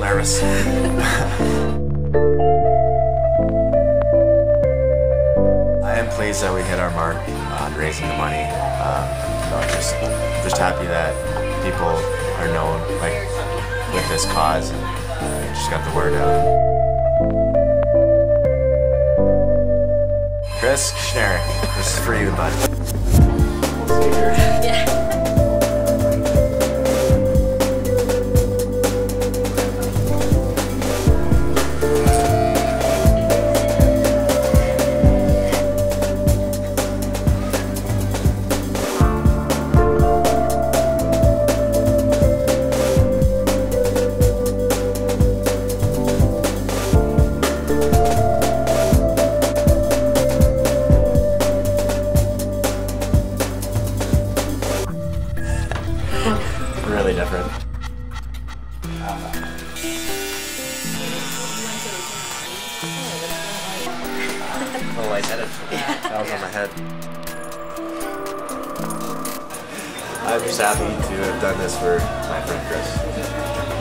Chris. I am pleased that we hit our mark on raising the money. Um, I'm just, just happy that people are known like with this cause and just got the word out. Chris Kushneriuk, this is for you, bud. Really different. Oh, lightheaded. That was on my head. I'm just happy to have done this for my friend Chris.